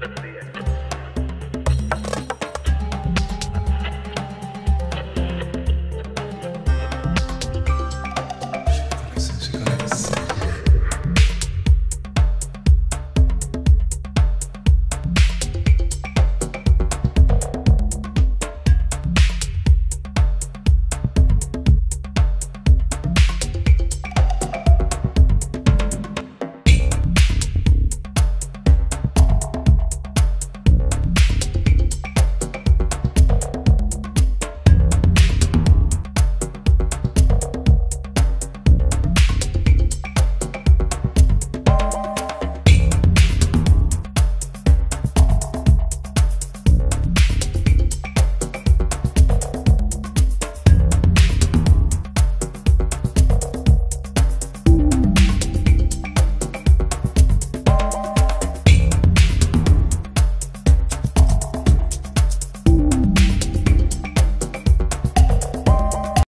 Alegria.